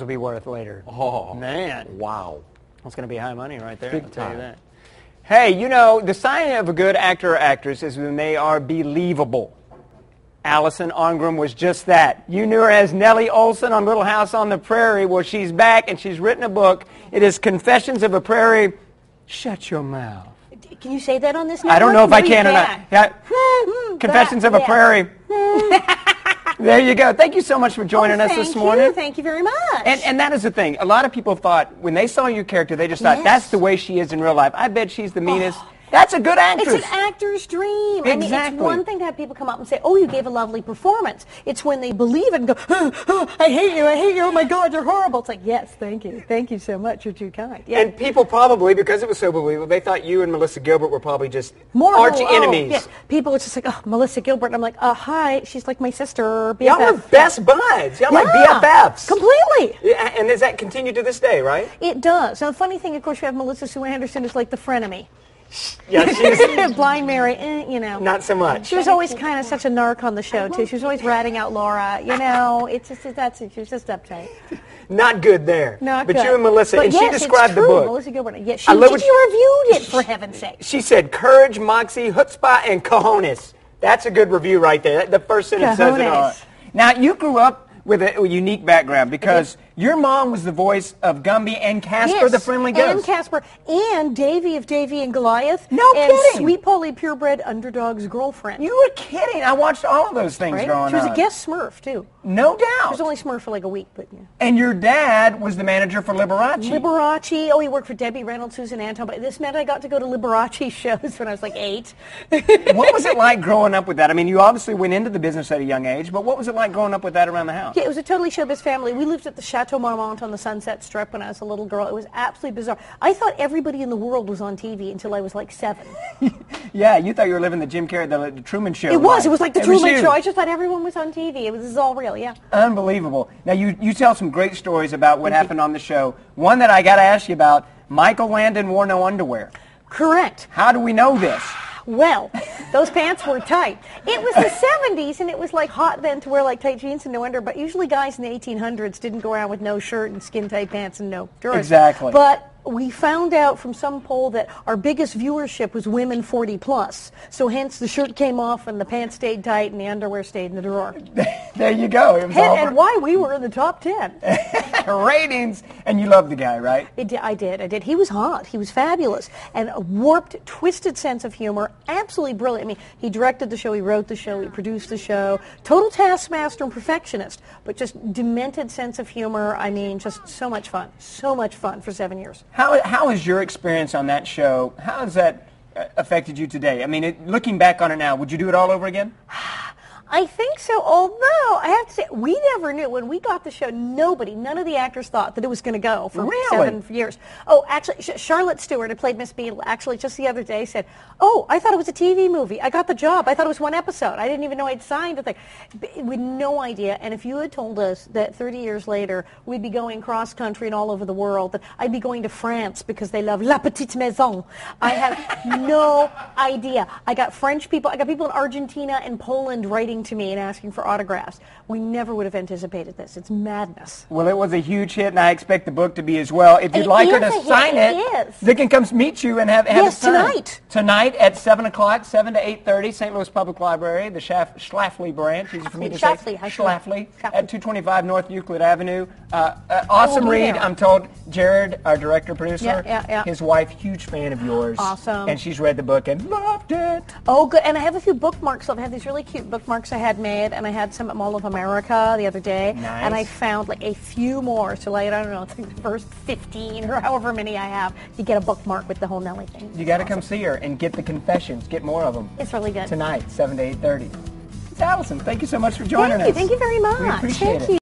will be worth later. Oh. Man. Wow. That's going to be high money right there, Big I'll tell you that. Hey, you know, the sign of a good actor or actress is when they are believable. Alison Arngrim was just that. You knew her as Nellie Oleson on Little House on the Prairie. Well, she's back and she's written a book. It is Confessions of a Prairie. Shut your mouth. Can you say that on this I don't know if I network? can or not. Yeah. Confessions that- of a yeah. Prairie. there you go. Thank you so much for joining Oh, us this morning. You. Thank you very much. And, and that is the thing. A lot of people thought when they saw your character, they just thought Yes. that's the way she is in real life. I bet she's the meanest. Oh. That's a good actress. It's an actor's dream. I mean, Exactly. it's one thing to have people come up and say, "Oh, you gave a lovely performance." It's when they believe it and go, "Oh, oh, "I hate you, I hate you. Oh my God, you're horrible." It's like, "Yes, thank you, thank you so much. You're too kind." Yeah. and people probably, because it was so believable, they thought you and Melissa Gilbert were probably just More arch oh, enemies. yeah. People were just like, "Oh, Melissa Gilbert," and I'm like, "Uh, hi, she's like my sister." BFF. Y'all are best buds. Y'all like BFFs. Completely. Yeah, and does that continue to this day, right? It does. Now, the funny thing, of course, you have Melissa Sue Anderson is like the frenemy. Yeah, she's Blind Mary, eh, you know. not so much. She was always kind of such a narc on the show too. She was always ratting out Laura. You know, it's just that's it. She was just uptight. Not good there. Not but good. you and Melissa, But and yes, she it's described the true. book. Melissa Gilbert. Yes, I she, love she she- reviewed it for heaven's sake. She said courage, moxie, chutzpah, and cojones. That's a good review right there. The first sentence says it all. Now, you grew up with a, a unique background because your mom was the voice of Gumby and Casper Yes, the Friendly Ghost. and Casper, and Davey of Davey and Goliath. No and kidding. Sweet Polly Purebred Underdog's girlfriend. you were kidding. I watched all of those things right? growing She was up. a guest Smurf too. No doubt. She was only Smurf for like a week, but yeah. and your dad was the manager for Liberace. Liberace. Oh, he worked for Debbie Reynolds, Susan Anton. But this meant I got to go to Liberace shows when I was like eight. what was it like growing up with that? I mean, you obviously went into the business at a young age, but what was it like growing up with that around the house? Yeah, it was a totally showbiz family. We lived at the Chateau Marmont on the Sunset Strip when I was a little girl. It was absolutely bizarre. I thought everybody in the world was on TV until I was like seven. Yeah, you thought you were living the Jim Carrey, the, the Truman Show. It was. life. It was like the It Truman. Show. I just thought everyone was on TV. It was this is all real. Yeah. Unbelievable. Now, you, you tell some great stories about what happened on the show. One that I got to ask you about, Michael Landon wore no underwear. Correct. How do we know this? Well, those pants were tight. It was the 70s, and it was like hot then to wear like tight jeans and no under. But usually, guys in the 1800s didn't go around with no shirt and skin tight pants and no drawers. Exactly. But we found out from some poll that our biggest viewership was women 40 plus. So hence the shirt came off and the pants stayed tight and the underwear stayed in the drawer. there you go. It was all And, and why we were in the top 10. ratings. And you loved the guy, right? It di- I did. I did. He was hot. He was fabulous. And a warped, twisted sense of humor. Absolutely brilliant. I mean, he directed the show, he wrote the show, he produced the show. Total taskmaster and perfectionist, but just demented sense of humor. I mean, just so much fun. So much fun for seven years. How, how has your experience on that show, how has that uh, affected you today? I mean, it, looking back on it now, would you do it all over again? I think so, although I have to say, we never knew. When we got the show, nobody, none of the actors thought that it was going to go for Really? seven years. Oh, actually, Charlotte Stewart, who played Miss Beadle, actually just the other day said, oh, I thought it was a TV movie. I got the job. I thought it was one episode. I didn't even know I'd signed a thing. With no idea. And if you had told us that 30 years later we'd be going cross-country and all over the world, that I'd be going to France because they love La Petite Maison, I have no idea. I got French people, I got people in Argentina and Poland writing to me and asking for autographs. We never would have anticipated this. It's madness. Well, it was a huge hit, and I expect the book to be as well. If you'd It like her to a hit. sign it, It they can come meet you and have, have Yes, it signed. tonight. Tonight at 7 o'clock, 7 to 8.30, St. Louis Public Library, the Schaff, Schlafly branch, easy for me to say. Schlafly, should Schlafly, Schlafly. at 225 North Euclid Avenue. Uh, uh, awesome read. I'm told. Jared, our director, producer, Yeah, yeah, yeah. his wife, huge fan of yours. Awesome. And she's read the book and loved it. Oh, good. And I have a few bookmarks. I have these really cute bookmarks I had made, and I had some at Mall of America the other day. Nice. And I found like a few more. So like, I don't know, it's like the first 15 or however many I have. You get a bookmark with the whole Nellie thing. You got to come see her and get the confessions. Get more of them. It's really good. Tonight, 7 to 8.30. It's Alison. Thank you so much for joining us. Thank you. us. Thank you very much. We appreciate Thank it. you.